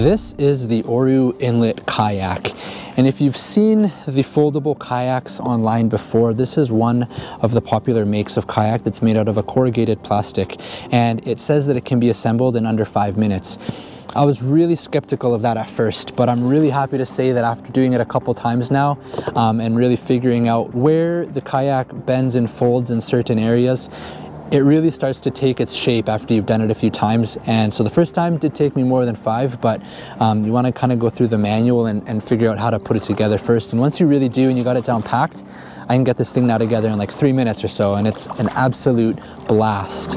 This is the Oru Inlet Kayak. And if you've seen the foldable kayaks online before, this is one of the popular makes of kayak that's made out of a corrugated plastic. And it says that it can be assembled in under five minutes. I was really skeptical of that at first, but I'm really happy to say that after doing it a couple times now um, and really figuring out where the kayak bends and folds in certain areas, it really starts to take its shape after you've done it a few times. And so the first time did take me more than five, but um, you wanna kind of go through the manual and, and figure out how to put it together first. And once you really do and you got it down packed, I can get this thing now together in like three minutes or so, and it's an absolute blast.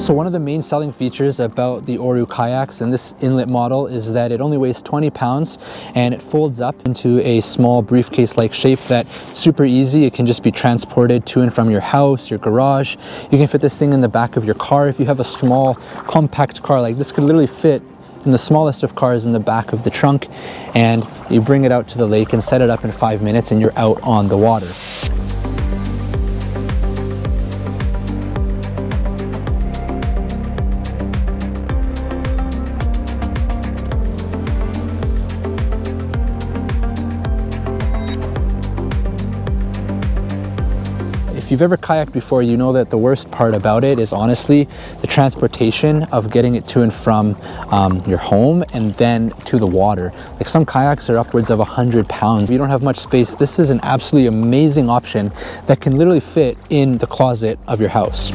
So one of the main selling features about the Oru kayaks and this inlet model is that it only weighs 20 pounds and it folds up into a small briefcase-like shape that super easy. It can just be transported to and from your house, your garage. You can fit this thing in the back of your car. If you have a small compact car like this could literally fit in the smallest of cars in the back of the trunk and you bring it out to the lake and set it up in five minutes and you're out on the water. If you've ever kayaked before, you know that the worst part about it is honestly the transportation of getting it to and from um, your home and then to the water. Like some kayaks are upwards of 100 pounds. You don't have much space. This is an absolutely amazing option that can literally fit in the closet of your house.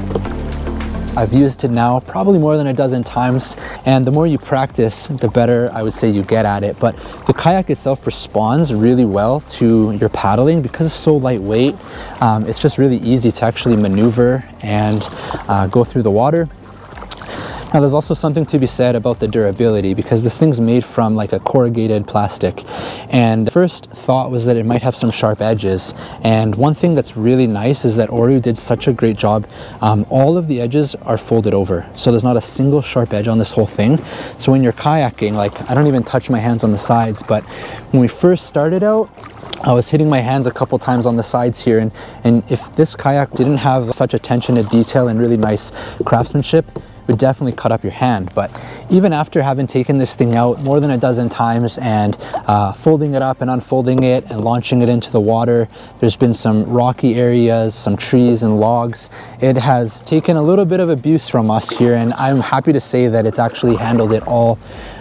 I've used it now probably more than a dozen times and the more you practice the better I would say you get at it. But the kayak itself responds really well to your paddling because it's so lightweight. Um, it's just really easy to actually maneuver and uh, go through the water now there's also something to be said about the durability because this thing's made from like a corrugated plastic. And the first thought was that it might have some sharp edges. And one thing that's really nice is that Oru did such a great job. Um, all of the edges are folded over. So there's not a single sharp edge on this whole thing. So when you're kayaking like I don't even touch my hands on the sides but when we first started out I was hitting my hands a couple times on the sides here. And, and if this kayak didn't have such attention to detail and really nice craftsmanship would definitely cut up your hand. But even after having taken this thing out more than a dozen times and uh, folding it up and unfolding it and launching it into the water, there's been some rocky areas, some trees and logs. It has taken a little bit of abuse from us here and I'm happy to say that it's actually handled it all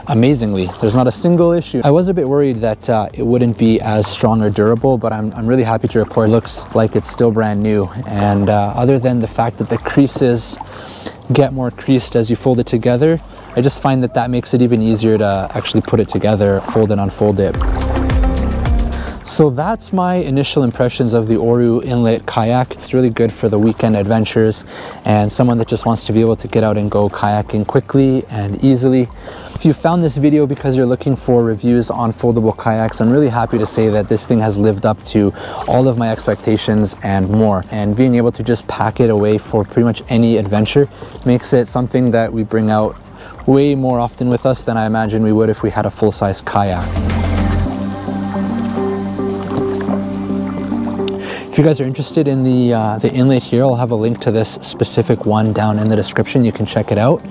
amazingly. There's not a single issue. I was a bit worried that uh, it wouldn't be as strong or durable, but I'm, I'm really happy to report it looks like it's still brand new. And uh, other than the fact that the creases get more creased as you fold it together. I just find that that makes it even easier to actually put it together, fold and unfold it. So that's my initial impressions of the Oru Inlet kayak. It's really good for the weekend adventures and someone that just wants to be able to get out and go kayaking quickly and easily. If you found this video because you're looking for reviews on foldable kayaks, I'm really happy to say that this thing has lived up to all of my expectations and more. And being able to just pack it away for pretty much any adventure makes it something that we bring out way more often with us than I imagine we would if we had a full-size kayak. If you guys are interested in the, uh, the inlet here, I'll have a link to this specific one down in the description. You can check it out.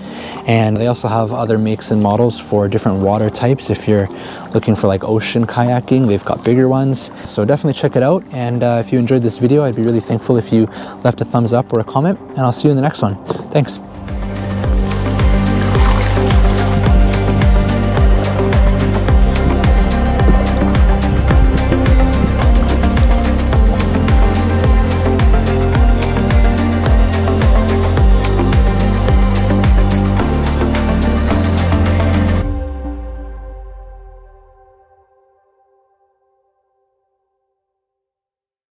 And they also have other makes and models for different water types. If you're looking for like ocean kayaking, they've got bigger ones. So definitely check it out. And uh, if you enjoyed this video, I'd be really thankful if you left a thumbs up or a comment. And I'll see you in the next one. Thanks.